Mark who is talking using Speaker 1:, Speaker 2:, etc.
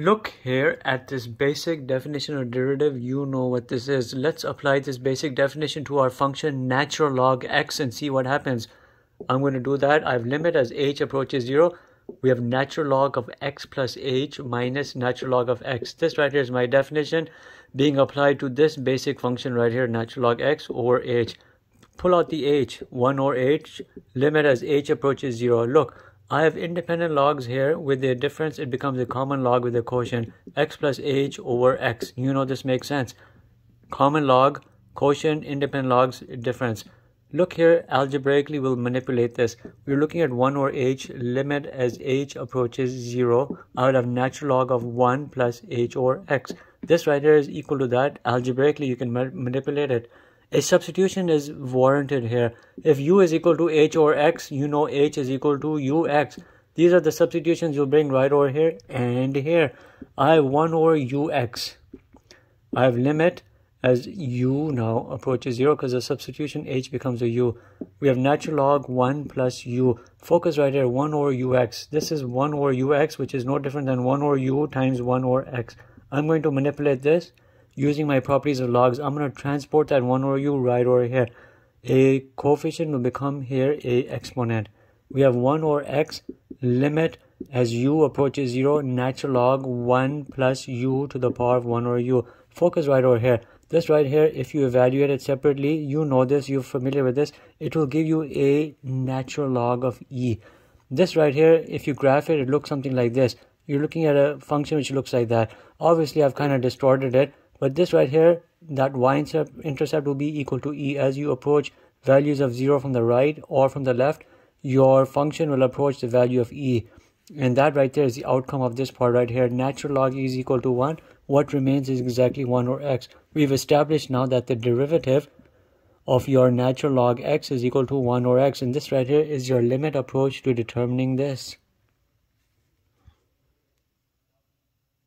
Speaker 1: Look here at this basic definition of derivative. You know what this is. Let's apply this basic definition to our function natural log x and see what happens. I'm going to do that. I have limit as h approaches 0. We have natural log of x plus h minus natural log of x. This right here is my definition being applied to this basic function right here, natural log x over h. Pull out the h, 1 over h, limit as h approaches 0. Look, I have independent logs here with their difference. It becomes a common log with a quotient x plus h over x. You know this makes sense. Common log quotient independent logs difference. Look here algebraically we'll manipulate this. We're looking at 1 over h limit as h approaches 0 I would have natural log of 1 plus h over x. This right here is equal to that. Algebraically you can manipulate it a substitution is warranted here. If u is equal to h over x, you know h is equal to ux. These are the substitutions you'll bring right over here and here. I have 1 over ux. I have limit as u now approaches 0 because the substitution h becomes a u. We have natural log 1 plus u. Focus right here, 1 over ux. This is 1 over ux, which is no different than 1 over u times 1 over x. I'm going to manipulate this using my properties of logs, I'm going to transport that 1 over u right over here. A coefficient will become here a exponent. We have 1 over x limit as u approaches 0 natural log 1 plus u to the power of 1 over u. Focus right over here. This right here, if you evaluate it separately, you know this, you're familiar with this, it will give you a natural log of e. This right here, if you graph it, it looks something like this. You're looking at a function which looks like that. Obviously, I've kind of distorted it but this right here, that y-intercept will be equal to e as you approach values of 0 from the right or from the left, your function will approach the value of e. And that right there is the outcome of this part right here. Natural log e is equal to 1. What remains is exactly 1 or x. We've established now that the derivative of your natural log x is equal to 1 or x. And this right here is your limit approach to determining this.